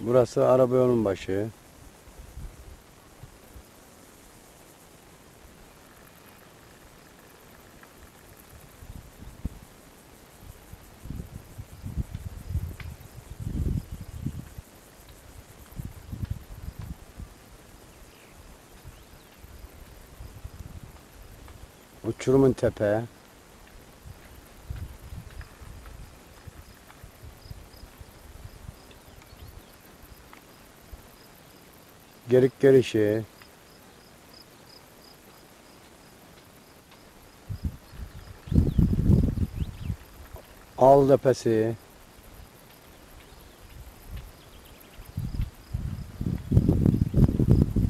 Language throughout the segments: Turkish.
Burası araba yolun başı. Uçurumun tepe. Gerik gelişi. Al tepesi.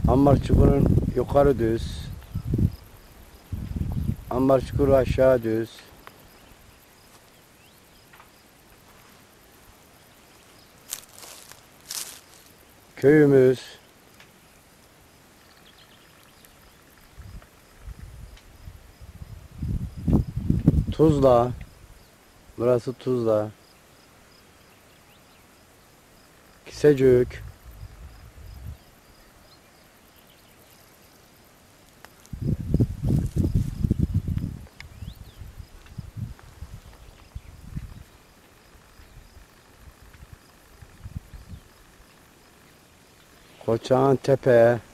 Ambar çukurun yukarı düz. Ambar çukuru aşağı düz. Köyümüz Tuzla. Burası Tuzla. Kisecük. Koçan Tepe.